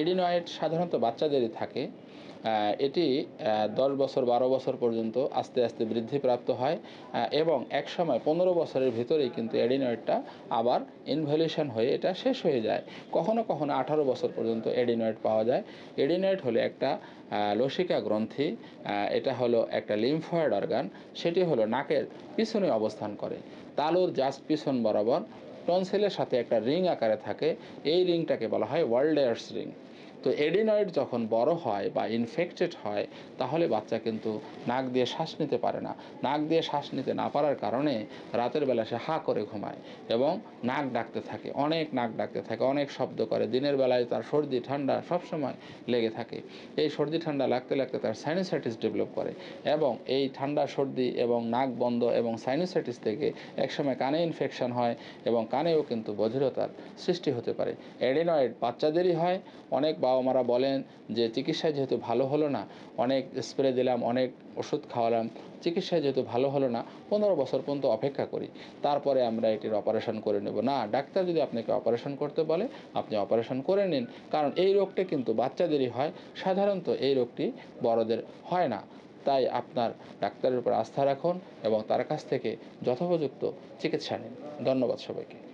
Adenoid সাধারণত বাচ্চাদেরই থাকে। এটি দশ বছর, বারো বছর পর্যন্ত আস্তে আস্তে বৃদ্ধিপ্রাপ্ত হয় এবং এক সময় পনেরো বছরের ভিতরেই কিন্তু এডিনয়েডটা আবার ইনভলিউশন হয়ে এটা শেষ হয়ে যায়। কখনো কখনো আঠারো বছর পর্যন্ত এডিনয়েড পাওয়া যায়। এডিনয়েড হলো একটা লসিকা গ্রন্থি এটা হলো একটা লিমফয়েড অর্গান, সেটি হলো নাকের পিছনে অবস্থান করে। তালুর জাস্ট পিছন বরাবর টনসিলের সাথে একটা রিং আকারে থাকে। এই রিংটাকে বলা হয় ওয়ার্ল্ডেয়ার্স রিং। তো এডিনয়েড যখন বড় হয় বা ইনফেক্টেড হয়, তাহলে বাচ্চা কিন্তু নাক দিয়ে শ্বাস নিতে পারে না। নাক দিয়ে শ্বাস নিতে না পারার কারণে রাতের বেলা সে হা করে ঘুমায় এবং নাক ডাকতে থাকে। অনেক নাক ডাকতে থাকে, অনেক শব্দ করে। দিনের বেলায় তার সর্দি, ঠান্ডা সবসময় লেগে থাকে। এই সর্দি, ঠান্ডা লাগতে লাগতে তার সাইনোসাইটিস ডেভেলপ করে এবং এই ঠান্ডা সর্দি এবং নাক বন্ধ এবং সাইনোসাইটিস থেকে একসময় কানে ইনফেকশন হয় এবং কানেও কিন্তু বধিরতার সৃষ্টি হতে পারে। এডিনয়েড বাচ্চাদেরই হয়, অনেক বাবা মারা বলেন যে, চিকিৎসায় যেহেতু ভালো হলো না, অনেক স্প্রে দিলাম, অনেক ওষুধ খাওয়ালাম, চিকিৎসায় যেহেতু ভালো হলো না, পনেরো বছর পর্যন্ত অপেক্ষা করি, তারপরে আমরা এটির অপারেশন করে নেব। না, ডাক্তার যদি আপনাকে অপারেশন করতে বলে, আপনি অপারেশন করে নিন, কারণ এই রোগটা কিন্তু বাচ্চাদেরই হয়, সাধারণত এই রোগটি বড়দের হয় না। তাই আপনার ডাক্তারের উপর আস্থা রাখুন এবং তার কাছ থেকে যথোপযুক্ত চিকিৎসা নিন। ধন্যবাদ সবাইকে।